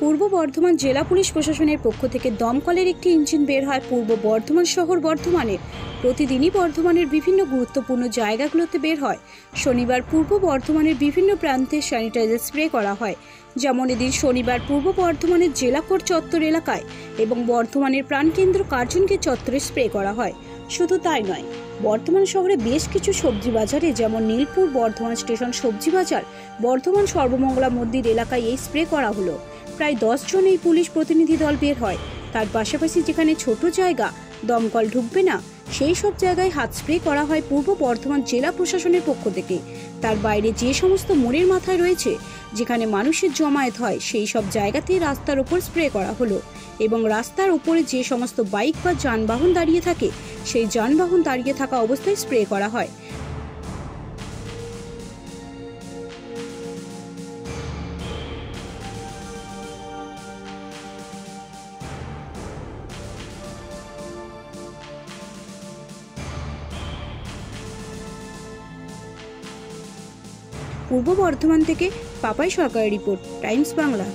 পূর্ব বর্ধমান জেলা পুলিশ প্রশাসনের পক্ষ থেকে দমকলের একটি ইঞ্জিন বের হয় পূর্ব বর্ধমান শহর বর্ধমানে। প্রতিদিনই বর্ধমানের বিভিন্ন গুরুত্বপূর্ণ জায়গাগুলোতে বের হয়। শনিবার পূর্ব বর্ধমানের বিভিন্ন প্রান্তে স্যানিটাইজার স্প্রে করা হয়। যেমন এদিন শনিবার পূর্ব বর্ধমানের জেলা জেলাকোট চত্বর এলাকায় এবং বর্ধমানের প্রাণকেন্দ্র কার্জনকে চত্বরে স্প্রে করা হয়। শুধু তাই নয়, বর্ধমান শহরে বেশ কিছু সবজি বাজারে যেমন নীলপুর বর্ধমান স্টেশন সবজি বাজার, বর্ধমান সর্বমঙ্গলা মন্দির এলাকায় এই স্প্রে করা হলো। প্রায় দশ জন এই পুলিশ প্রতিনিধি দল বের হয়। তার পাশাপাশি যেখানে ছোট জায়গা, দমকল ঢুকবে না, সেই সব জায়গায় হাত স্প্রে করা হয় পূর্ব বর্ধমান জেলা প্রশাসনের পক্ষ থেকে। তার বাইরে যে সমস্ত মোড়ের মাথায় রয়েছে, যেখানে মানুষের জমায়েত হয়, সেই সব জায়গাতে রাস্তার ওপর স্প্রে করা হলো এবং রাস্তার ওপরে যে সমস্ত বাইক বা যানবাহন দাঁড়িয়ে থাকে, সেই যানবাহন দাঁড়িয়ে থাকা অবস্থায় স্প্রে করা হয়। পূর্ব বর্ধমান থেকে পাপাই সরকারের রিপোর্ট টাইমস বাংলা।